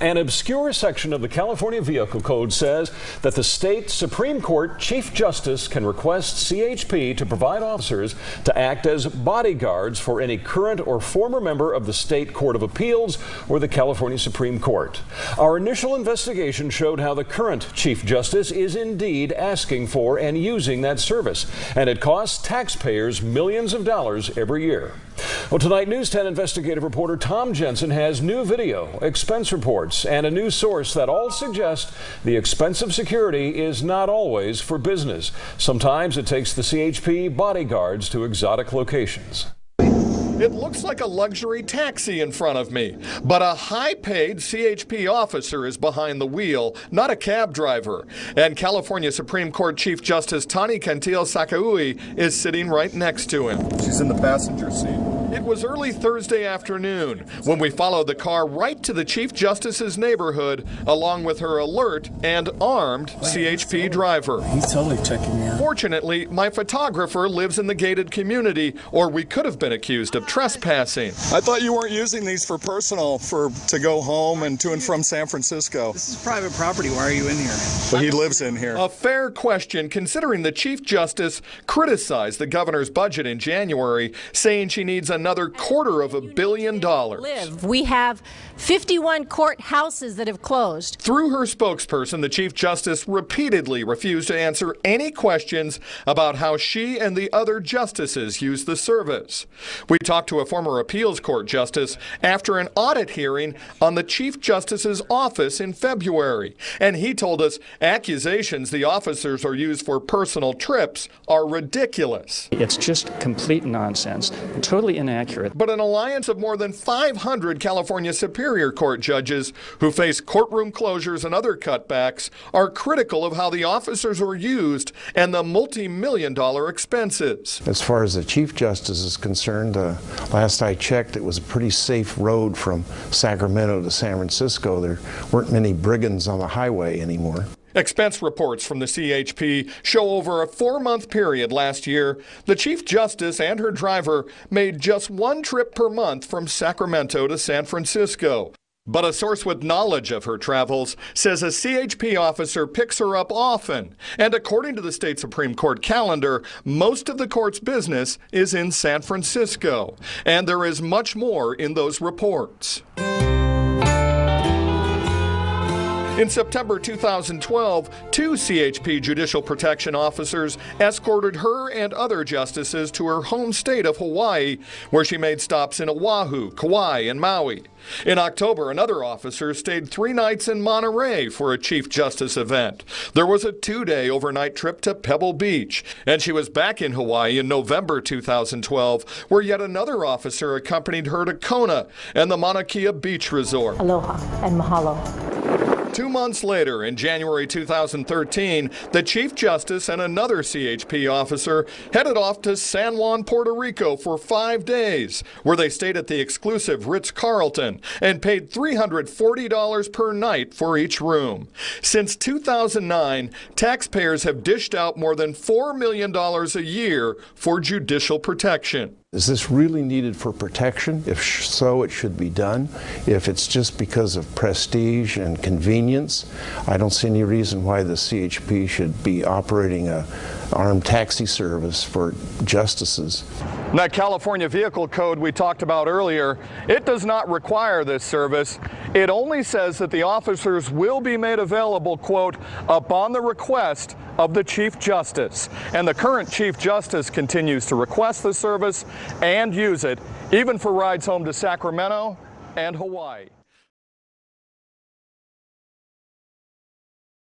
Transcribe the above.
An obscure section of the California Vehicle Code says that the state Supreme Court Chief Justice can request CHP to provide officers to act as bodyguards for any current or former member of the State Court of Appeals or the California Supreme Court. Our initial investigation showed how the current Chief Justice is indeed asking for and using that service, and it costs taxpayers millions of dollars every year. Well, tonight, News 10 investigative reporter Thom Jensen has new video, expense reports, and a new source that all suggest the expensive security is not always for business. Sometimes it takes the CHP bodyguards to exotic locations. It looks like a luxury taxi in front of me, but a high paid CHP officer is behind the wheel, not a cab driver. And California Supreme Court Chief Justice Tani Cantil Sakauye is sitting right next to him. She's in the passenger seat. It was early Thursday afternoon when we followed the car right to the Chief Justice's neighborhood, along with her alert and armed CHP driver. He's totally checking me out. Fortunately, my photographer lives in the gated community, or we could have been accused of trespassing. I thought you weren't using these for personal, for to go home and to and from San Francisco. This is private property. Why are you in here? But he lives in here. A fair question, considering the Chief Justice criticized the governor's budget in January, saying she needs another quarter of a billion dollars. live. We have 51 courthouses that have closed. Through her spokesperson, the Chief Justice repeatedly refused to answer any questions about how she and the other justices use the service. We talked to a former appeals court justice after an audit hearing on the Chief Justice's office in February, and he told us accusations the officers are used for personal trips are ridiculous. It's just complete nonsense, totally inaccurate. But an alliance of more than 500 California Superior Court judges who face courtroom closures and other cutbacks are critical of how the officers were used and the multi million dollar expenses. As far as the Chief Justice is concerned, uh, last I checked, it was a pretty safe road from Sacramento to San Francisco. There weren't many brigands on the highway anymore. Expense reports from the CHP show over a four month period last year, the Chief Justice and her driver made just one trip per month from Sacramento to San Francisco. But a source with knowledge of her travels says a CHP officer picks her up often. And according to the state Supreme Court calendar, most of the court's business is in San Francisco. And there is much more in those reports. In September 2012, two CHP judicial protection officers escorted her and other justices to her home state of Hawaii, where she made stops in Oahu, Kauai, and Maui. In October, another officer stayed three nights in Monterey for a Chief Justice event. There was a two day overnight trip to Pebble Beach, and she was back in Hawaii in November 2012, where yet another officer accompanied her to Kona and the Mauna Kea Beach Resort. Aloha and mahalo. Two months later, in January 2013, the Chief Justice and another CHP officer headed off to San Juan, Puerto Rico for five days, where they stayed at the exclusive Ritz Carlton and paid $340 per night for each room. Since 2009, taxpayers have dished out more than $4 million a year for judicial protection. Is this really needed for protection? If so, it should be done. If it's just because of prestige and convenience, I don't see any reason why the CHP should be operating a armed taxi service for justices. That California Vehicle Code we talked about earlier, it does not require this service. It only says that the officers will be made available, quote, upon the request of the Chief Justice. And the current Chief Justice continues to request the service and use it, even for rides home to Sacramento and Hawaii.